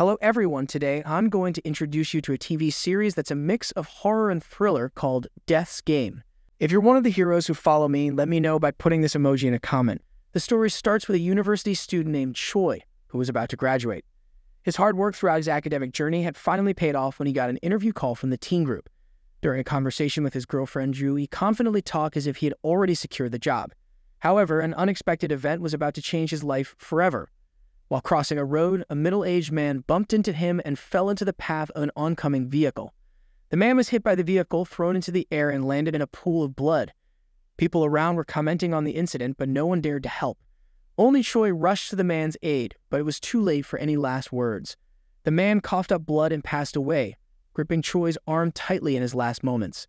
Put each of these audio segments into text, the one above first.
Hello, everyone. Today, I'm going to introduce you to a TV series that's a mix of horror and thriller called Death's Game. If you're one of the heroes who follow me, let me know by putting this emoji in a comment. The story starts with a university student named Choi, who was about to graduate. His hard work throughout his academic journey had finally paid off when he got an interview call from the teen group. During a conversation with his girlfriend Ju, he confidently talked as if he had already secured the job. However, an unexpected event was about to change his life forever. While crossing a road, a middle aged man bumped into him and fell into the path of an oncoming vehicle. The man was hit by the vehicle, thrown into the air, and landed in a pool of blood. People around were commenting on the incident, but no one dared to help. Only Choi rushed to the man's aid, but it was too late for any last words. The man coughed up blood and passed away, gripping Choi's arm tightly in his last moments.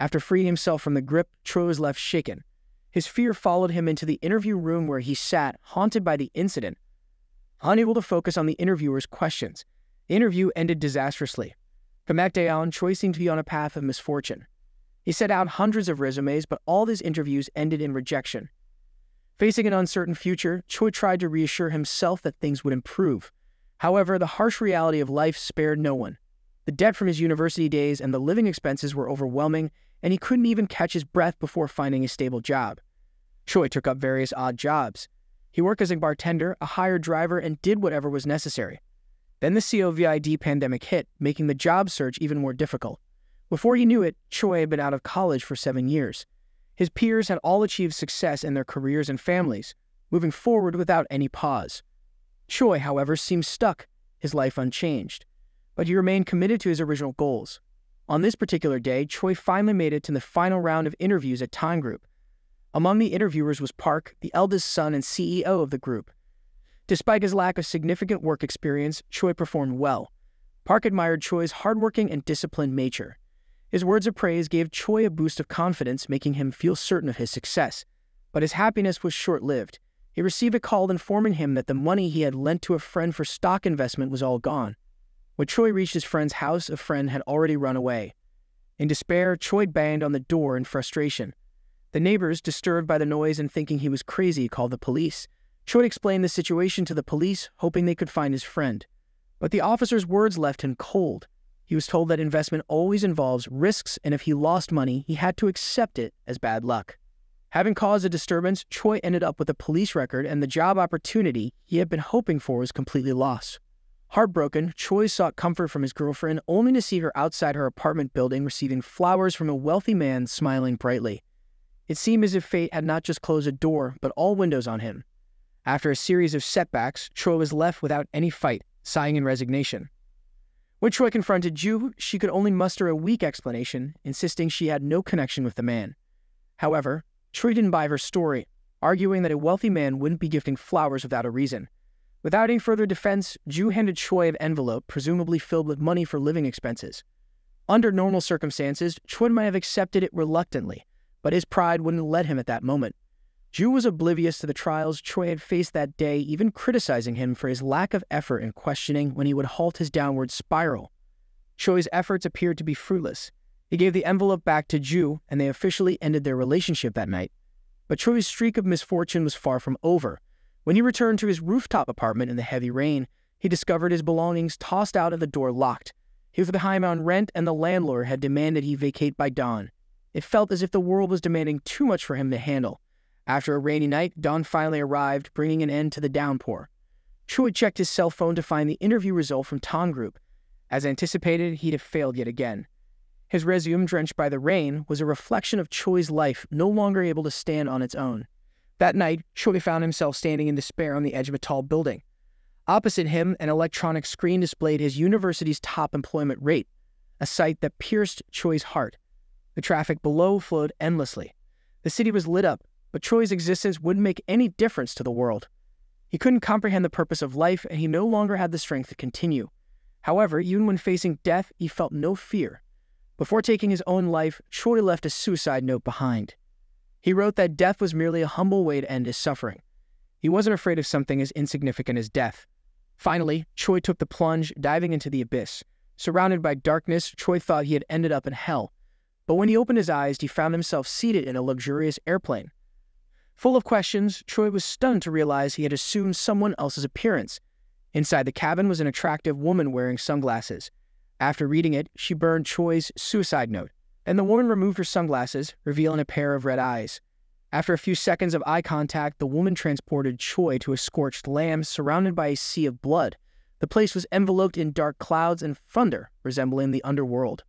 After freeing himself from the grip, Choi was left shaken. His fear followed him into the interview room where he sat, haunted by the incident, Unable to focus on the interviewer's questions, the interview ended disastrously. From that day on, Choi seemed to be on a path of misfortune. He sent out hundreds of resumes, but all his interviews ended in rejection. Facing an uncertain future, Choi tried to reassure himself that things would improve. However, the harsh reality of life spared no one. The debt from his university days and the living expenses were overwhelming, and he couldn't even catch his breath before finding a stable job. Choi took up various odd jobs. He worked as a bartender, a hired driver, and did whatever was necessary. Then the COVID pandemic hit, making the job search even more difficult. Before he knew it, Choi had been out of college for seven years. His peers had all achieved success in their careers and families, moving forward without any pause. Choi, however, seemed stuck, his life unchanged. But he remained committed to his original goals. On this particular day, Choi finally made it to the final round of interviews at Time Group, among the interviewers was Park, the eldest son and CEO of the group. Despite his lack of significant work experience, Choi performed well. Park admired Choi's hardworking and disciplined nature. His words of praise gave Choi a boost of confidence, making him feel certain of his success. But his happiness was short lived. He received a call informing him that the money he had lent to a friend for stock investment was all gone. When Choi reached his friend's house, a friend had already run away. In despair, Choi banged on the door in frustration. The neighbors, disturbed by the noise and thinking he was crazy, called the police. Choi explained the situation to the police, hoping they could find his friend. But the officer's words left him cold. He was told that investment always involves risks, and if he lost money, he had to accept it as bad luck. Having caused a disturbance, Choi ended up with a police record, and the job opportunity he had been hoping for was completely lost. Heartbroken, Choi sought comfort from his girlfriend, only to see her outside her apartment building receiving flowers from a wealthy man smiling brightly. It seemed as if fate had not just closed a door, but all windows on him. After a series of setbacks, Choi was left without any fight, sighing in resignation. When Choi confronted Ju, she could only muster a weak explanation, insisting she had no connection with the man. However, Choi didn't buy her story, arguing that a wealthy man wouldn't be gifting flowers without a reason. Without any further defense, Ju handed Choi an envelope, presumably filled with money for living expenses. Under normal circumstances, Choi might have accepted it reluctantly, but his pride wouldn't let him at that moment. Ju was oblivious to the trials Choi had faced that day, even criticizing him for his lack of effort in questioning when he would halt his downward spiral. Choi's efforts appeared to be fruitless. He gave the envelope back to Ju, and they officially ended their relationship that night. But Choi's streak of misfortune was far from over. When he returned to his rooftop apartment in the heavy rain, he discovered his belongings tossed out and the door locked. He was behind on rent, and the landlord had demanded he vacate by dawn. It felt as if the world was demanding too much for him to handle. After a rainy night, dawn finally arrived, bringing an end to the downpour. Choi checked his cell phone to find the interview result from Tan Group. As anticipated, he'd have failed yet again. His resume, drenched by the rain, was a reflection of Choi's life no longer able to stand on its own. That night, Choi found himself standing in despair on the edge of a tall building. Opposite him, an electronic screen displayed his university's top employment rate, a sight that pierced Choi's heart. The traffic below flowed endlessly. The city was lit up, but Choi's existence wouldn't make any difference to the world. He couldn't comprehend the purpose of life, and he no longer had the strength to continue. However, even when facing death, he felt no fear. Before taking his own life, Choi left a suicide note behind. He wrote that death was merely a humble way to end his suffering. He wasn't afraid of something as insignificant as death. Finally, Choi took the plunge, diving into the abyss. Surrounded by darkness, Choi thought he had ended up in hell, but when he opened his eyes, he found himself seated in a luxurious airplane. Full of questions, Choi was stunned to realize he had assumed someone else's appearance. Inside the cabin was an attractive woman wearing sunglasses. After reading it, she burned Choi's suicide note, and the woman removed her sunglasses, revealing a pair of red eyes. After a few seconds of eye contact, the woman transported Choi to a scorched lamb surrounded by a sea of blood. The place was enveloped in dark clouds and thunder, resembling the underworld.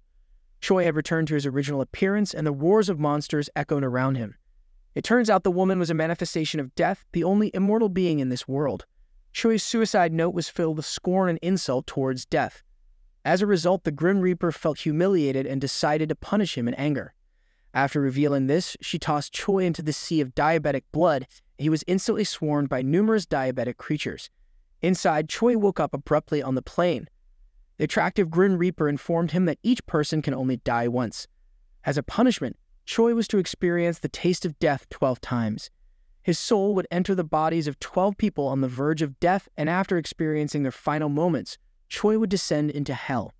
Choi had returned to his original appearance, and the roars of monsters echoed around him. It turns out the woman was a manifestation of death, the only immortal being in this world. Choi's suicide note was filled with scorn and insult towards death. As a result, the Grim Reaper felt humiliated and decided to punish him in anger. After revealing this, she tossed Choi into the sea of diabetic blood. He was instantly swarmed by numerous diabetic creatures. Inside, Choi woke up abruptly on the plane. The attractive Grim Reaper informed him that each person can only die once. As a punishment, Choi was to experience the taste of death 12 times. His soul would enter the bodies of 12 people on the verge of death, and after experiencing their final moments, Choi would descend into hell.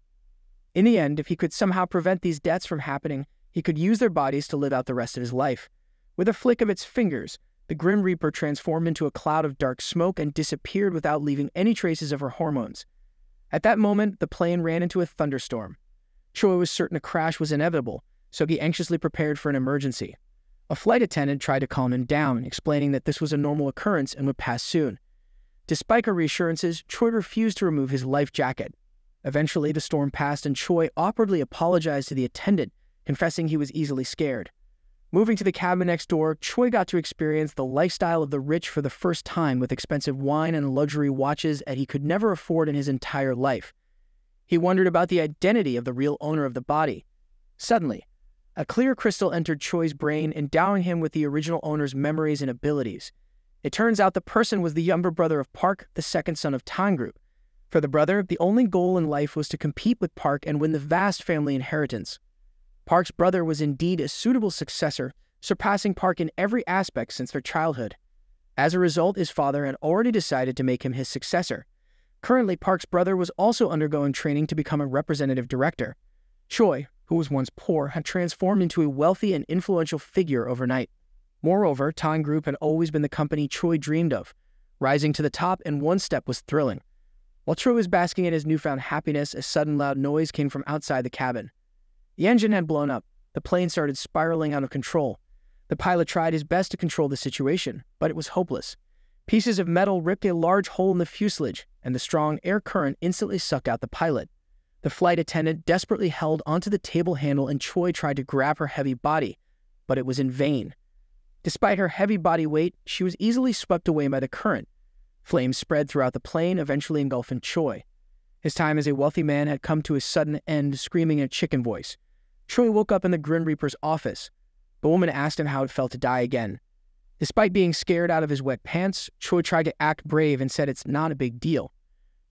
In the end, if he could somehow prevent these deaths from happening, he could use their bodies to live out the rest of his life. With a flick of its fingers, the Grim Reaper transformed into a cloud of dark smoke and disappeared without leaving any traces of her hormones. At that moment, the plane ran into a thunderstorm. Choi was certain a crash was inevitable, so he anxiously prepared for an emergency. A flight attendant tried to calm him down, explaining that this was a normal occurrence and would pass soon. Despite her reassurances, Choi refused to remove his life jacket. Eventually, the storm passed and Choi awkwardly apologized to the attendant confessing he was easily scared. Moving to the cabin next door, Choi got to experience the lifestyle of the rich for the first time with expensive wine and luxury watches that he could never afford in his entire life. He wondered about the identity of the real owner of the body. Suddenly, a clear crystal entered Choi's brain, endowing him with the original owner's memories and abilities. It turns out the person was the younger brother of Park, the second son of Tan Group. For the brother, the only goal in life was to compete with Park and win the vast family inheritance. Park's brother was indeed a suitable successor, surpassing Park in every aspect since their childhood. As a result, his father had already decided to make him his successor. Currently, Park's brother was also undergoing training to become a representative director. Choi, who was once poor, had transformed into a wealthy and influential figure overnight. Moreover, Tan Group had always been the company Choi dreamed of. Rising to the top in one step was thrilling. While Choi was basking in his newfound happiness, a sudden loud noise came from outside the cabin. The engine had blown up. The plane started spiraling out of control. The pilot tried his best to control the situation, but it was hopeless. Pieces of metal ripped a large hole in the fuselage, and the strong air current instantly sucked out the pilot. The flight attendant desperately held onto the table handle, and Choi tried to grab her heavy body, but it was in vain. Despite her heavy body weight, she was easily swept away by the current. Flames spread throughout the plane, eventually engulfing Choi. His time as a wealthy man had come to a sudden end, screaming in a chicken voice. Choi woke up in the Grim Reaper's office. The woman asked him how it felt to die again. Despite being scared out of his wet pants, Choi tried to act brave and said it's not a big deal.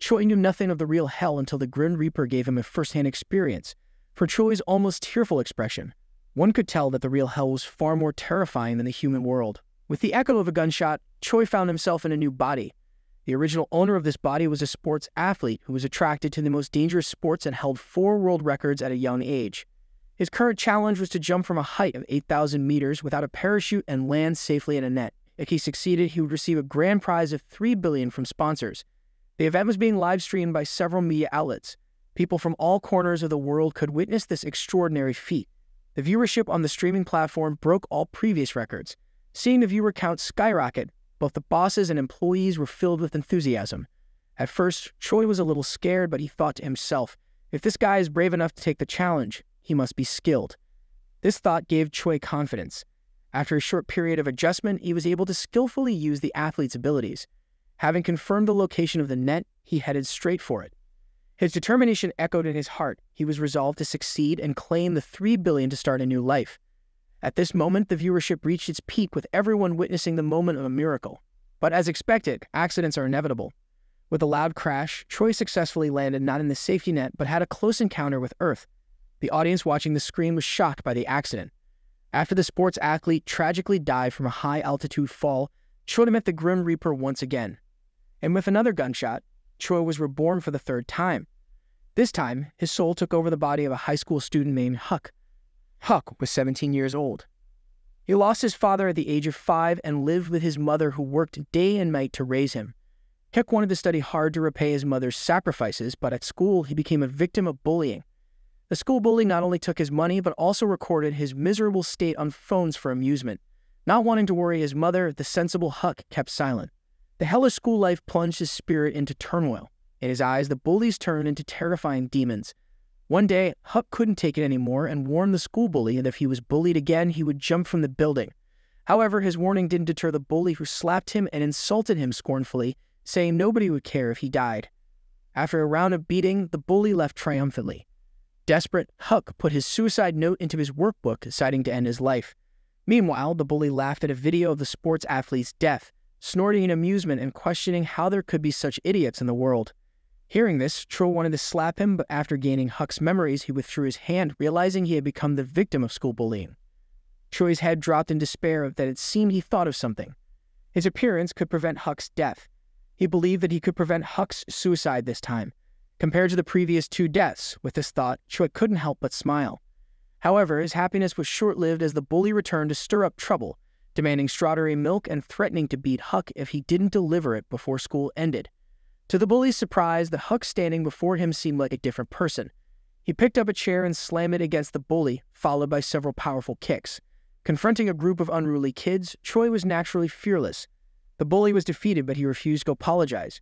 Choi knew nothing of the real hell until the Grim Reaper gave him a first-hand experience. For Choi's almost tearful expression, one could tell that the real hell was far more terrifying than the human world. With the echo of a gunshot, Choi found himself in a new body. The original owner of this body was a sports athlete who was attracted to the most dangerous sports and held four world records at a young age. His current challenge was to jump from a height of 8,000 meters without a parachute and land safely in a net. If he succeeded, he would receive a grand prize of 3 billion from sponsors. The event was being live streamed by several media outlets. People from all corners of the world could witness this extraordinary feat. The viewership on the streaming platform broke all previous records. Seeing the viewer count skyrocket, both the bosses and employees were filled with enthusiasm. At first, Choi was a little scared, but he thought to himself, if this guy is brave enough to take the challenge, he must be skilled. This thought gave Choi confidence. After a short period of adjustment, he was able to skillfully use the athlete's abilities. Having confirmed the location of the net, he headed straight for it. His determination echoed in his heart. He was resolved to succeed and claim the 3 billion to start a new life. At this moment, the viewership reached its peak with everyone witnessing the moment of a miracle. But as expected, accidents are inevitable. With a loud crash, Choi successfully landed not in the safety net but had a close encounter with Earth. The audience watching the screen was shocked by the accident. After the sports athlete tragically died from a high altitude fall, Choi met the Grim Reaper once again. And with another gunshot, Choi was reborn for the third time. This time, his soul took over the body of a high school student named Huck. Huck was 17 years old. He lost his father at the age of five and lived with his mother, who worked day and night to raise him. Huck wanted to study hard to repay his mother's sacrifices, but at school he became a victim of bullying. The school bully not only took his money, but also recorded his miserable state on phones for amusement. Not wanting to worry his mother, the sensible Huck kept silent. The hellish school life plunged his spirit into turmoil. In his eyes, the bullies turned into terrifying demons. One day, Huck couldn't take it anymore and warned the school bully that if he was bullied again, he would jump from the building. However, his warning didn't deter the bully who slapped him and insulted him scornfully, saying nobody would care if he died. After a round of beating, the bully left triumphantly. Desperate, Huck put his suicide note into his workbook, deciding to end his life. Meanwhile, the bully laughed at a video of the sports athlete's death, snorting in amusement and questioning how there could be such idiots in the world. Hearing this, Choi wanted to slap him, but after gaining Huck's memories, he withdrew his hand, realizing he had become the victim of school bullying. Choi's head dropped in despair that it seemed he thought of something. His appearance could prevent Huck's death. He believed that he could prevent Huck's suicide this time. Compared to the previous two deaths, with this thought, Choi couldn't help but smile. However, his happiness was short lived as the bully returned to stir up trouble, demanding strawberry milk and threatening to beat Huck if he didn't deliver it before school ended. To the bully's surprise, the Huck standing before him seemed like a different person. He picked up a chair and slammed it against the bully, followed by several powerful kicks. Confronting a group of unruly kids, Choi was naturally fearless. The bully was defeated, but he refused to apologize.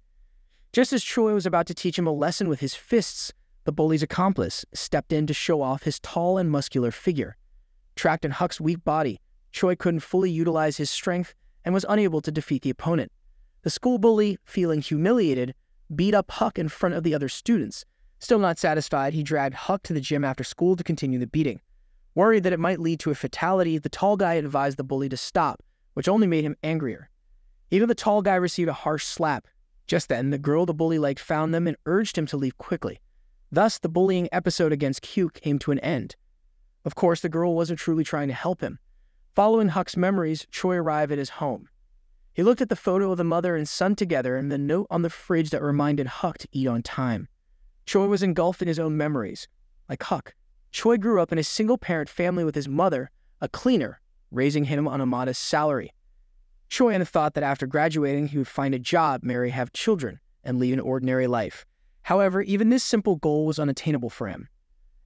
Just as Choi was about to teach him a lesson with his fists, the bully's accomplice stepped in to show off his tall and muscular figure. Trapped in Huck's weak body, Choi couldn't fully utilize his strength and was unable to defeat the opponent. The school bully, feeling humiliated, beat up Huck in front of the other students. Still not satisfied, he dragged Huck to the gym after school to continue the beating. Worried that it might lead to a fatality, the tall guy advised the bully to stop, which only made him angrier. Even the tall guy received a harsh slap. Just then, the girl the bully liked found them and urged him to leave quickly. Thus, the bullying episode against Q came to an end. Of course, the girl wasn't truly trying to help him. Following Huck's memories, Choi arrived at his home. He looked at the photo of the mother and son together and the note on the fridge that reminded Huck to eat on time. Choi was engulfed in his own memories. Like Huck, Choi grew up in a single parent family with his mother, a cleaner, raising him on a modest salary. Had thought that after graduating, he would find a job, marry, have children, and lead an ordinary life. However, even this simple goal was unattainable for him.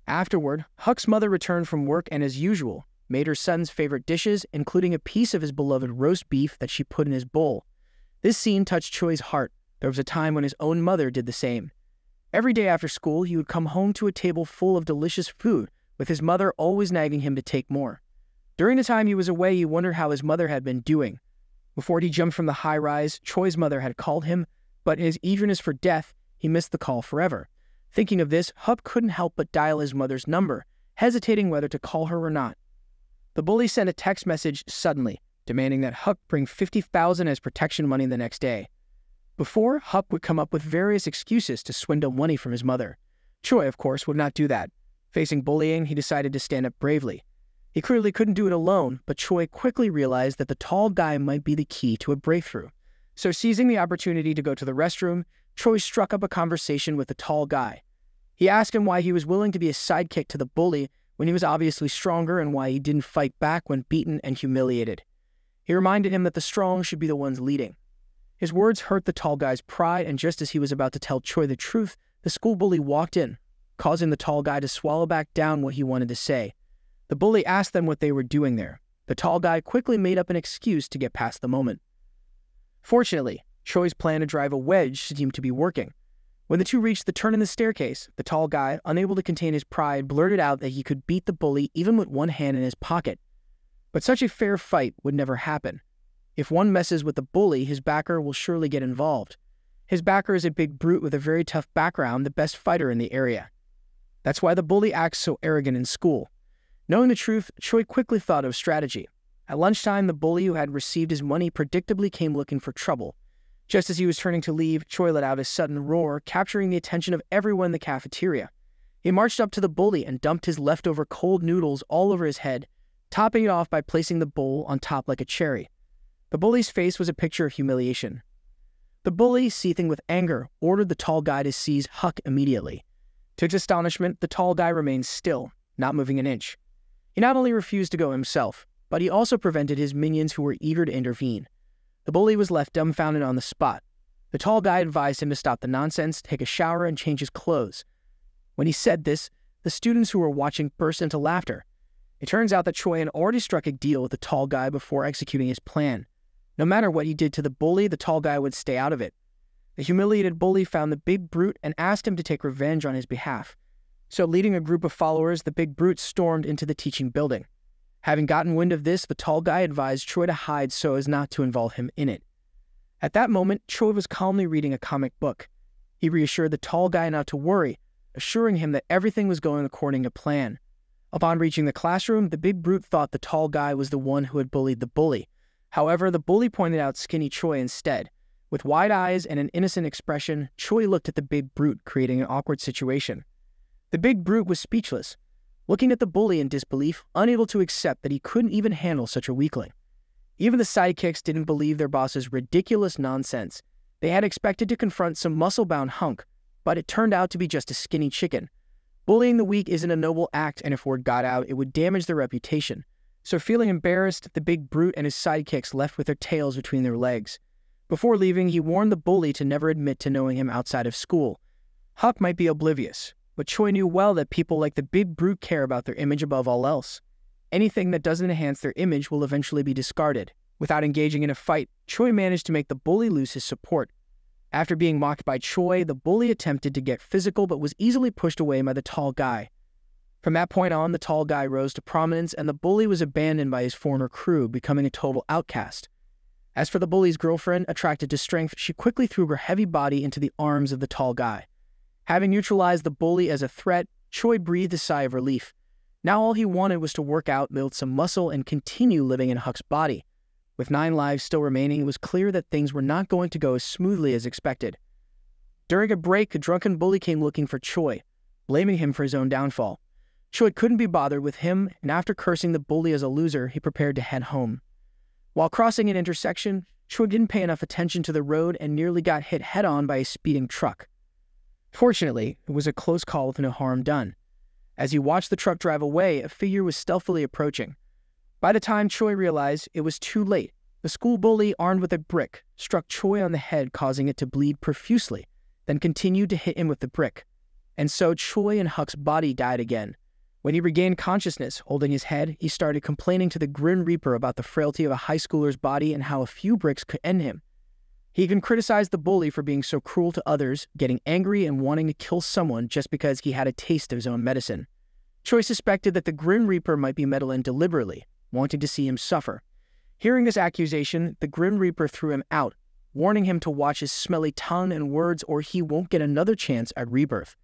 Afterward, Huck's mother returned from work and, as usual, made her son's favorite dishes, including a piece of his beloved roast beef that she put in his bowl. This scene touched Choi's heart. There was a time when his own mother did the same. Every day after school, he would come home to a table full of delicious food, with his mother always nagging him to take more. During the time he was away, he wondered how his mother had been doing. Before he jumped from the high rise, Choi's mother had called him, but in his eagerness for death, he missed the call forever. Thinking of this, Huck couldn't help but dial his mother's number, hesitating whether to call her or not. The bully sent a text message suddenly, demanding that Huck bring 50,000 as protection money the next day. Before, Huck would come up with various excuses to swindle money from his mother. Choi, of course, would not do that. Facing bullying, he decided to stand up bravely. He clearly couldn't do it alone, but Choi quickly realized that the tall guy might be the key to a breakthrough. So, seizing the opportunity to go to the restroom, Choi struck up a conversation with the tall guy. He asked him why he was willing to be a sidekick to the bully when he was obviously stronger and why he didn't fight back when beaten and humiliated. He reminded him that the strong should be the ones leading. His words hurt the tall guy's pride, and just as he was about to tell Choi the truth, the school bully walked in, causing the tall guy to swallow back down what he wanted to say. The bully asked them what they were doing there. The tall guy quickly made up an excuse to get past the moment. Fortunately, Choi's plan to drive a wedge seemed to be working. When the two reached the turn in the staircase, the tall guy, unable to contain his pride, blurted out that he could beat the bully even with one hand in his pocket. But such a fair fight would never happen. If one messes with the bully, his backer will surely get involved. His backer is a big brute with a very tough background, the best fighter in the area. That's why the bully acts so arrogant in school. Knowing the truth, Choi quickly thought of strategy. At lunchtime, the bully who had received his money predictably came looking for trouble. Just as he was turning to leave, Choi let out a sudden roar, capturing the attention of everyone in the cafeteria. He marched up to the bully and dumped his leftover cold noodles all over his head, topping it off by placing the bowl on top like a cherry. The bully's face was a picture of humiliation. The bully, seething with anger, ordered the tall guy to seize Huck immediately. To his astonishment, the tall guy remained still, not moving an inch. He not only refused to go himself, but he also prevented his minions who were eager to intervene. The bully was left dumbfounded on the spot. The tall guy advised him to stop the nonsense, take a shower, and change his clothes. When he said this, the students who were watching burst into laughter. It turns out that Choi had already struck a deal with the tall guy before executing his plan. No matter what he did to the bully, the tall guy would stay out of it. The humiliated bully found the big brute and asked him to take revenge on his behalf. So, leading a group of followers, the big brute stormed into the teaching building. Having gotten wind of this, the tall guy advised Choi to hide so as not to involve him in it. At that moment, Choi was calmly reading a comic book. He reassured the tall guy not to worry, assuring him that everything was going according to plan. Upon reaching the classroom, the big brute thought the tall guy was the one who had bullied the bully. However, the bully pointed out skinny Choi instead. With wide eyes and an innocent expression, Choi looked at the big brute, creating an awkward situation. The big brute was speechless, looking at the bully in disbelief, unable to accept that he couldn't even handle such a weakling. Even the sidekicks didn't believe their boss's ridiculous nonsense. They had expected to confront some muscle bound hunk, but it turned out to be just a skinny chicken. Bullying the weak isn't a noble act, and if word got out, it would damage their reputation. So, feeling embarrassed, the big brute and his sidekicks left with their tails between their legs. Before leaving, he warned the bully to never admit to knowing him outside of school. Huck might be oblivious, but Choi knew well that people like the big brute care about their image above all else. Anything that doesn't enhance their image will eventually be discarded. Without engaging in a fight, Choi managed to make the bully lose his support. After being mocked by Choi, the bully attempted to get physical but was easily pushed away by the tall guy. From that point on, the tall guy rose to prominence and the bully was abandoned by his former crew, becoming a total outcast. As for the bully's girlfriend, attracted to strength, she quickly threw her heavy body into the arms of the tall guy. Having neutralized the bully as a threat, Choi breathed a sigh of relief. Now all he wanted was to work out, build some muscle, and continue living in Huck's body. With nine lives still remaining, it was clear that things were not going to go as smoothly as expected. During a break, a drunken bully came looking for Choi, blaming him for his own downfall. Choi couldn't be bothered with him, and after cursing the bully as a loser, he prepared to head home. While crossing an intersection, Choi didn't pay enough attention to the road and nearly got hit head on by a speeding truck. Fortunately, it was a close call with no harm done. As he watched the truck drive away, a figure was stealthily approaching. By the time Choi realized, it was too late. The school bully, armed with a brick, struck Choi on the head, causing it to bleed profusely, then continued to hit him with the brick. And so Choi and Huck's body died again. When he regained consciousness, holding his head, he started complaining to the Grim Reaper about the frailty of a high schooler's body and how a few bricks could end him. He even criticized the bully for being so cruel to others, getting angry and wanting to kill someone just because he had a taste of his own medicine. Choi suspected that the Grim Reaper might be meddling deliberately, wanting to see him suffer. Hearing this accusation, the Grim Reaper threw him out, warning him to watch his smelly tongue and words or he won't get another chance at rebirth.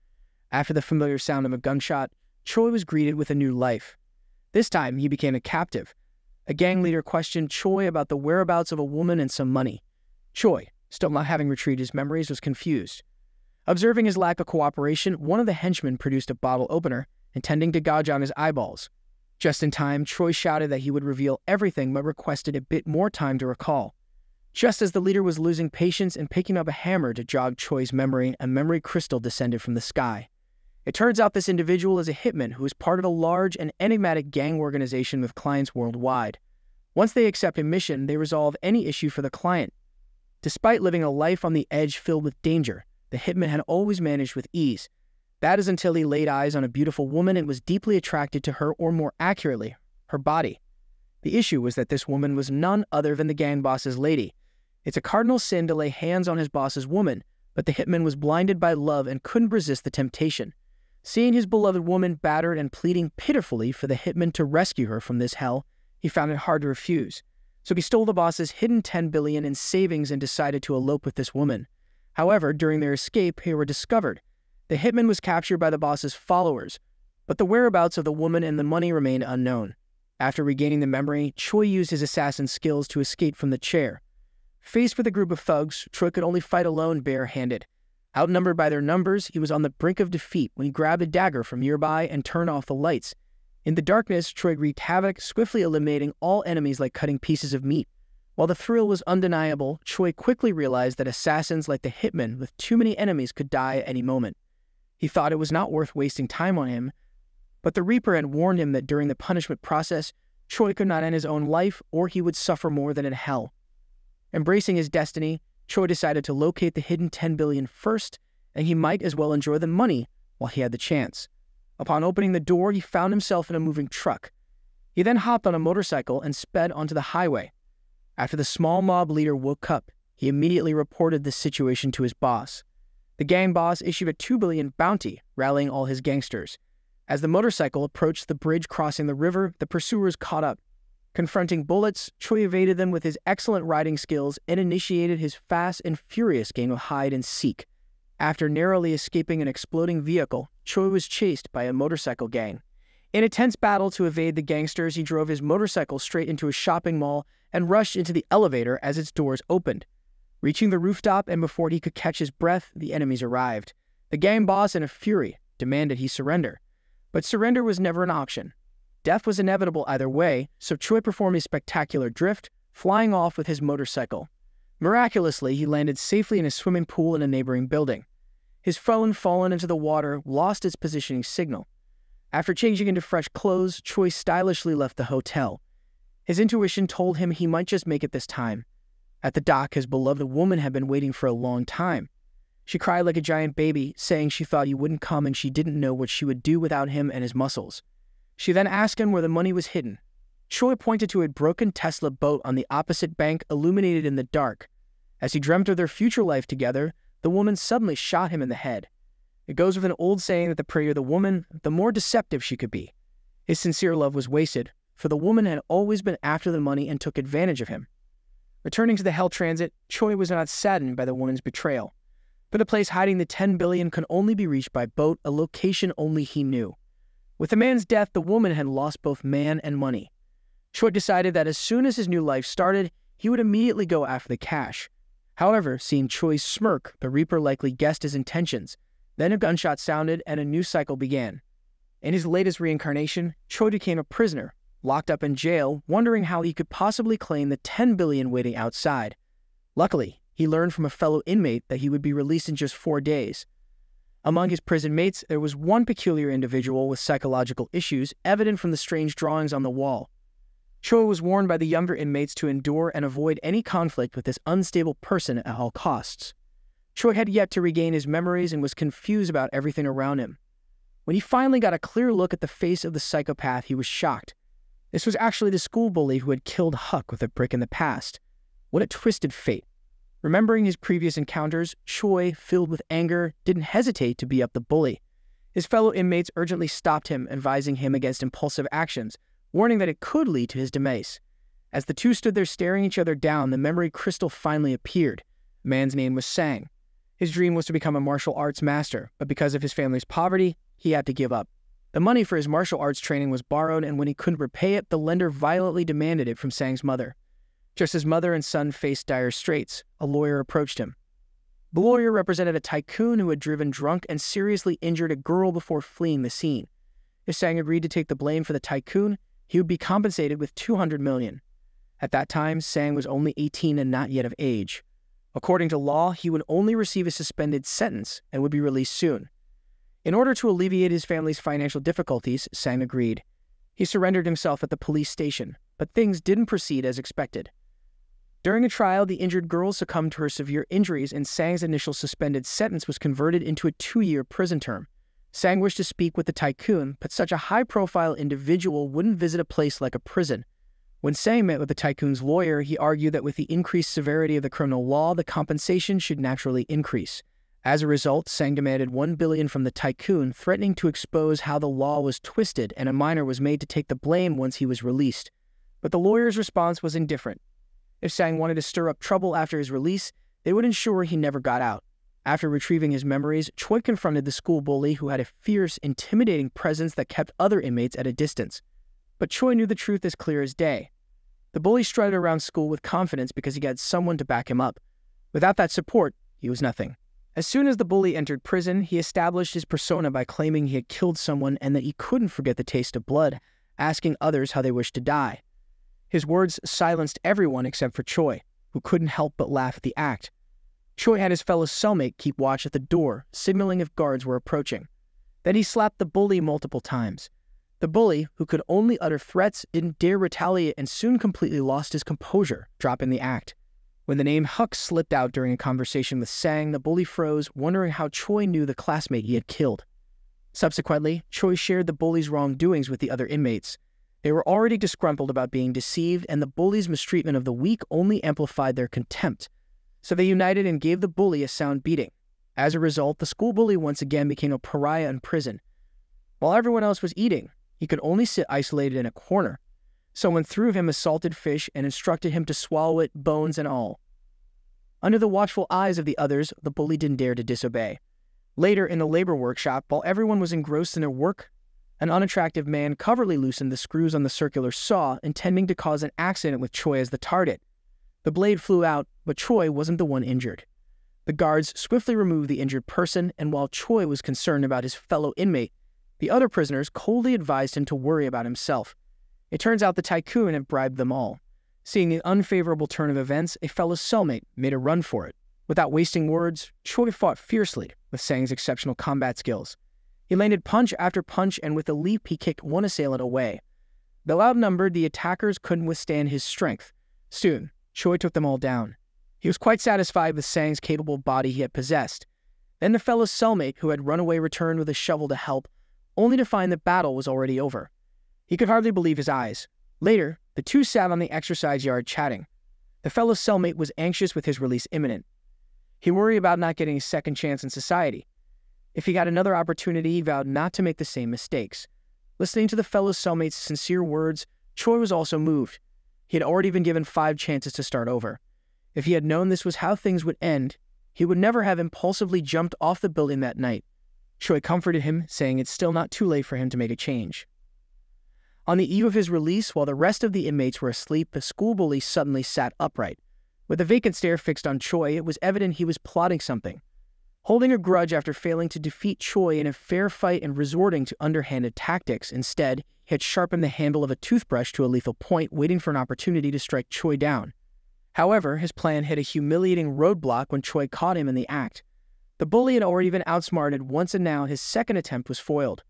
After the familiar sound of a gunshot, Choi was greeted with a new life. This time, he became a captive. A gang leader questioned Choi about the whereabouts of a woman and some money. Choi, still not having retrieved his memories, was confused. Observing his lack of cooperation, one of the henchmen produced a bottle opener, intending to gouge out his eyeballs. Just in time, Choi shouted that he would reveal everything but requested a bit more time to recall. Just as the leader was losing patience and picking up a hammer to jog Choi's memory, a memory crystal descended from the sky. It turns out this individual is a hitman who is part of a large and enigmatic gang organization with clients worldwide. Once they accept a mission, they resolve any issue for the client, Despite living a life on the edge filled with danger, the hitman had always managed with ease. That is until he laid eyes on a beautiful woman and was deeply attracted to her, or more accurately, her body. The issue was that this woman was none other than the gang boss's lady. It's a cardinal sin to lay hands on his boss's woman, but the hitman was blinded by love and couldn't resist the temptation. Seeing his beloved woman battered and pleading pitifully for the hitman to rescue her from this hell, he found it hard to refuse. So he stole the boss's hidden 10 billion in savings and decided to elope with this woman. However, during their escape, they were discovered. The hitman was captured by the boss's followers, but the whereabouts of the woman and the money remained unknown. After regaining the memory, Choi used his assassin skills to escape from the chair. Faced with a group of thugs, Choi could only fight alone barehanded. Outnumbered by their numbers, he was on the brink of defeat when he grabbed a dagger from nearby and turned off the lights. In the darkness, Choi wreaked havoc, swiftly eliminating all enemies like cutting pieces of meat. While the thrill was undeniable, Choi quickly realized that assassins like the hitman with too many enemies could die at any moment. He thought it was not worth wasting time on him, but the Reaper had warned him that during the punishment process, Choi could not end his own life or he would suffer more than in hell. Embracing his destiny, Choi decided to locate the hidden 10 billion first, and he might as well enjoy the money while he had the chance. Upon opening the door, he found himself in a moving truck. He then hopped on a motorcycle and sped onto the highway. After the small mob leader woke up, he immediately reported the situation to his boss. The gang boss issued a 2 billion bounty, rallying all his gangsters. As the motorcycle approached the bridge crossing the river, the pursuers caught up. Confronting bullets, Choi evaded them with his excellent riding skills and initiated his fast and furious game of hide and seek. After narrowly escaping an exploding vehicle, Choi was chased by a motorcycle gang. In a tense battle to evade the gangsters, he drove his motorcycle straight into a shopping mall and rushed into the elevator as its doors opened. Reaching the rooftop and before he could catch his breath, the enemies arrived. The gang boss, in a fury, demanded he surrender. But surrender was never an option. Death was inevitable either way, so Choi performed a spectacular drift, flying off with his motorcycle. Miraculously, he landed safely in a swimming pool in a neighboring building. His phone, fallen into the water, lost its positioning signal. After changing into fresh clothes, Choi stylishly left the hotel. His intuition told him he might just make it this time. At the dock, his beloved woman had been waiting for a long time. She cried like a giant baby, saying she thought he wouldn't come and she didn't know what she would do without him and his muscles. She then asked him where the money was hidden. Choi pointed to a broken Tesla boat on the opposite bank, illuminated in the dark. As he dreamt of their future life together, the woman suddenly shot him in the head. It goes with an old saying that the prettier the woman, the more deceptive she could be. His sincere love was wasted, for the woman had always been after the money and took advantage of him. Returning to the Hell Transit, Choi was not saddened by the woman's betrayal. But the place hiding the 10 billion could only be reached by boat, a location only he knew. With the man's death, the woman had lost both man and money. Choi decided that as soon as his new life started, he would immediately go after the cash. However, seeing Choi's smirk, the Reaper likely guessed his intentions. Then a gunshot sounded and a new cycle began. In his latest reincarnation, Choi became a prisoner, locked up in jail, wondering how he could possibly claim the 10 billion waiting outside. Luckily, he learned from a fellow inmate that he would be released in just four days. Among his prison mates, there was one peculiar individual with psychological issues evident from the strange drawings on the wall. Choi was warned by the younger inmates to endure and avoid any conflict with this unstable person at all costs. Choi had yet to regain his memories and was confused about everything around him. When he finally got a clear look at the face of the psychopath, he was shocked. This was actually the school bully who had killed Huck with a brick in the past. What a twisted fate. Remembering his previous encounters, Choi, filled with anger, didn't hesitate to beat up the bully. His fellow inmates urgently stopped him, advising him against impulsive actions, warning that it could lead to his demise. As the two stood there staring each other down, the memory crystal finally appeared. The man's name was Sang. His dream was to become a martial arts master, but because of his family's poverty, he had to give up. The money for his martial arts training was borrowed, and when he couldn't repay it, the lender violently demanded it from Sang's mother. Just as mother and son faced dire straits, a lawyer approached him. The lawyer represented a tycoon who had driven drunk and seriously injured a girl before fleeing the scene. If Sang agreed to take the blame for the tycoon, he would be compensated with 200 million. At that time, Sang was only 18 and not yet of age. According to law, he would only receive a suspended sentence and would be released soon. In order to alleviate his family's financial difficulties, Sang agreed. He surrendered himself at the police station, but things didn't proceed as expected. During a trial, the injured girl succumbed to her severe injuries, and Sang's initial suspended sentence was converted into a two year prison term. Sang wished to speak with the tycoon, but such a high profile individual wouldn't visit a place like a prison. When Sang met with the tycoon's lawyer, he argued that with the increased severity of the criminal law, the compensation should naturally increase. As a result, Sang demanded 1 billion from the tycoon, threatening to expose how the law was twisted and a minor was made to take the blame once he was released. But the lawyer's response was indifferent. If Sang wanted to stir up trouble after his release, they would ensure he never got out. After retrieving his memories, Choi confronted the school bully who had a fierce, intimidating presence that kept other inmates at a distance. But Choi knew the truth as clear as day. The bully strutted around school with confidence because he had someone to back him up. Without that support, he was nothing. As soon as the bully entered prison, he established his persona by claiming he had killed someone and that he couldn't forget the taste of blood, asking others how they wished to die. His words silenced everyone except for Choi, who couldn't help but laugh at the act. Choi had his fellow cellmate keep watch at the door, signaling if guards were approaching. Then he slapped the bully multiple times. The bully, who could only utter threats, didn't dare retaliate and soon completely lost his composure, dropping the act. When the name Huck slipped out during a conversation with Sang, the bully froze, wondering how Choi knew the classmate he had killed. Subsequently, Choi shared the bully's wrongdoings with the other inmates. They were already disgruntled about being deceived, and the bully's mistreatment of the weak only amplified their contempt. So they united and gave the bully a sound beating. As a result, the school bully once again became a pariah in prison. While everyone else was eating, he could only sit isolated in a corner. Someone threw him a salted fish and instructed him to swallow it, bones and all. Under the watchful eyes of the others, the bully didn't dare to disobey. Later, in the labor workshop, while everyone was engrossed in their work, an unattractive man covertly loosened the screws on the circular saw, intending to cause an accident with Choi as the target. The blade flew out, but Choi wasn't the one injured. The guards swiftly removed the injured person, and while Choi was concerned about his fellow inmate, the other prisoners coldly advised him to worry about himself. It turns out the tycoon had bribed them all. Seeing the unfavorable turn of events, a fellow cellmate made a run for it. Without wasting words, Choi fought fiercely with Sang's exceptional combat skills. He landed punch after punch, and with a leap, he kicked one assailant away. Though outnumbered, the attackers couldn't withstand his strength. Soon, Choi took them all down. He was quite satisfied with Sang's capable body he had possessed. Then the fellow cellmate who had run away returned with a shovel to help, only to find the battle was already over. He could hardly believe his eyes. Later, the two sat on the exercise yard chatting. The fellow cellmate was anxious with his release imminent. He worried about not getting a second chance in society. If he got another opportunity, he vowed not to make the same mistakes. Listening to the fellow cellmate's sincere words, Choi was also moved. He had already been given five chances to start over. If he had known this was how things would end, he would never have impulsively jumped off the building that night. Choi comforted him, saying it's still not too late for him to make a change. On the eve of his release, while the rest of the inmates were asleep, the school bully suddenly sat upright. With a vacant stare fixed on Choi, it was evident he was plotting something. Holding a grudge after failing to defeat Choi in a fair fight and resorting to underhanded tactics, instead, had sharpened the handle of a toothbrush to a lethal point, waiting for an opportunity to strike Choi down. However, his plan hit a humiliating roadblock when Choi caught him in the act. The bully had already been outsmarted once and now his second attempt was foiled.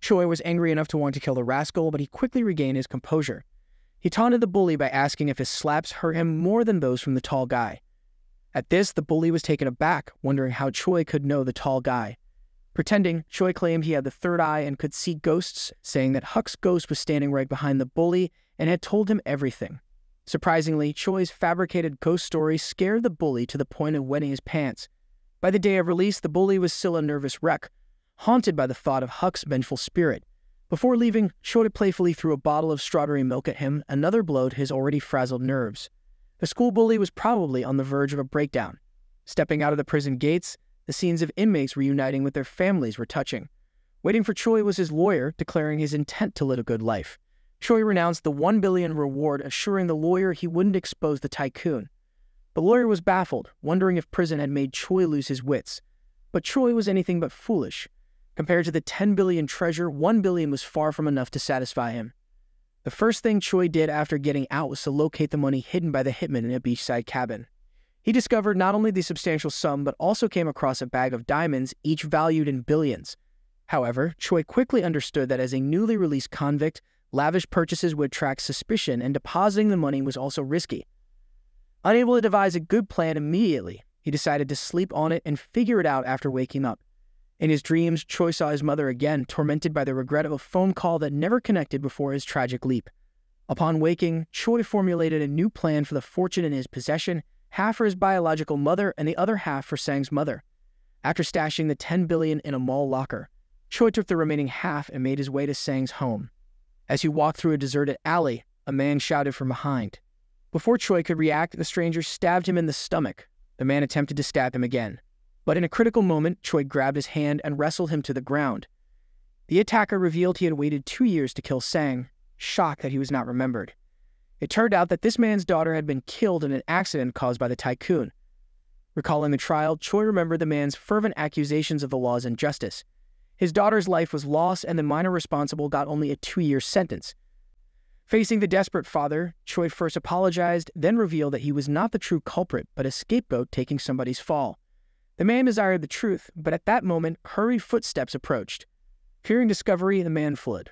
Choi was angry enough to want to kill the rascal, but he quickly regained his composure. He taunted the bully by asking if his slaps hurt him more than those from the tall guy. At this, the bully was taken aback, wondering how Choi could know the tall guy. Pretending, Choi claimed he had the third eye and could see ghosts, saying that Huck's ghost was standing right behind the bully and had told him everything. Surprisingly, Choi's fabricated ghost story scared the bully to the point of wetting his pants, by the day of release, the bully was still a nervous wreck, haunted by the thought of Huck's vengeful spirit. Before leaving, Shota playfully threw a bottle of strawberry milk at him, another blow to his already frazzled nerves. The school bully was probably on the verge of a breakdown. Stepping out of the prison gates, the scenes of inmates reuniting with their families were touching. Waiting for Choi was his lawyer, declaring his intent to live a good life. Choi renounced the one billion reward, assuring the lawyer he wouldn't expose the tycoon. The lawyer was baffled, wondering if prison had made Choi lose his wits. But Choi was anything but foolish. Compared to the 10 billion treasure, 1 billion was far from enough to satisfy him. The first thing Choi did after getting out was to locate the money hidden by the hitman in a beachside cabin. He discovered not only the substantial sum, but also came across a bag of diamonds, each valued in billions. However, Choi quickly understood that as a newly released convict, lavish purchases would attract suspicion, and depositing the money was also risky. Unable to devise a good plan immediately, he decided to sleep on it and figure it out after waking up. In his dreams, Choi saw his mother again, tormented by the regret of a phone call that never connected before his tragic leap. Upon waking, Choi formulated a new plan for the fortune in his possession, half for his biological mother and the other half for Sang's mother. After stashing the 10 billion in a mall locker, Choi took the remaining half and made his way to Sang's home. As he walked through a deserted alley, a man shouted from behind, before Choi could react, the stranger stabbed him in the stomach. The man attempted to stab him again. But in a critical moment, Choi grabbed his hand and wrestled him to the ground. The attacker revealed he had waited two years to kill Sang, shocked that he was not remembered. It turned out that this man's daughter had been killed in an accident caused by the tycoon. Recalling the trial, Choi remembered the man's fervent accusations of the law's injustice. His daughter's life was lost, and the minor responsible got only a two year sentence. Facing the desperate father, Choi first apologized, then revealed that he was not the true culprit, but a scapegoat taking somebody's fall. The man desired the truth, but at that moment, hurried footsteps approached. Fearing discovery, the man fled.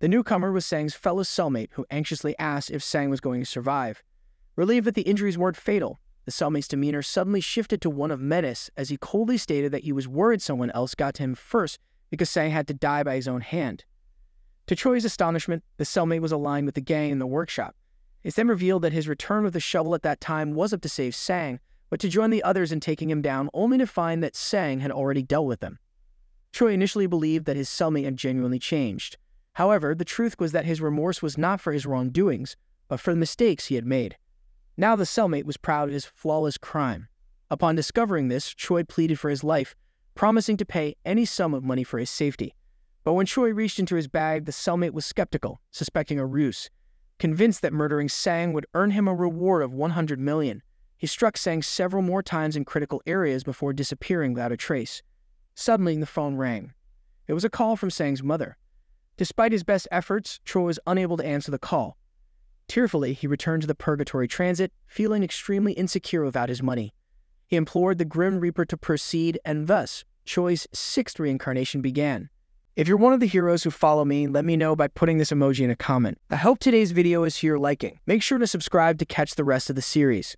The newcomer was Sang's fellow cellmate, who anxiously asked if Sang was going to survive. Relieved that the injuries weren't fatal, The cellmate's demeanor suddenly shifted to one of menace as he coldly stated that he was worried someone else got to him first because Sang had to die by his own hand. To Choi's astonishment, the cellmate was aligned with the gang in the workshop. It's then revealed that his return with the shovel at that time wasn't to save Sang, but to join the others in taking him down, only to find that Sang had already dealt with them. Choi initially believed that his cellmate had genuinely changed. However, the truth was that his remorse was not for his wrongdoings, but for the mistakes he had made. Now the cellmate was proud of his flawless crime. Upon discovering this, Choi pleaded for his life, promising to pay any sum of money for his safety. But when Choi reached into his bag, the cellmate was skeptical, suspecting a ruse. Convinced that murdering Sang would earn him a reward of 100 million, he struck Sang several more times in critical areas before disappearing without a trace. Suddenly, the phone rang. It was a call from Sang's mother. Despite his best efforts, Choi was unable to answer the call. Tearfully, he returned to the Purgatory Transit, feeling extremely insecure without his money. He implored the Grim Reaper to proceed, and thus, Choi's sixth reincarnation began. If you're one of the heroes who follow me, let me know by putting this emoji in a comment. I hope today's video is to your liking. Make sure to subscribe to catch the rest of the series.